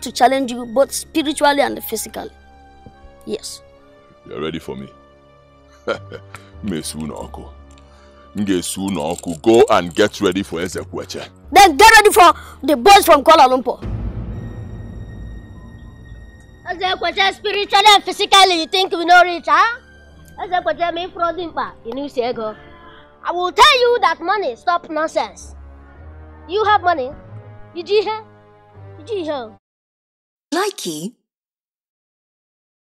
to challenge you both spiritually and physically. Yes. You're ready for me? Miss Unoko. Ngesu Unoko, go and get ready for Ezekweche. Then get ready for the boys from Kuala Lumpur. Ezekweche spiritually and physically, you think we know rich, huh? Ezekweche me frauding pa, you know say go. I will tell you that money stop nonsense. You have money. Did you hear? Did you hear? Likey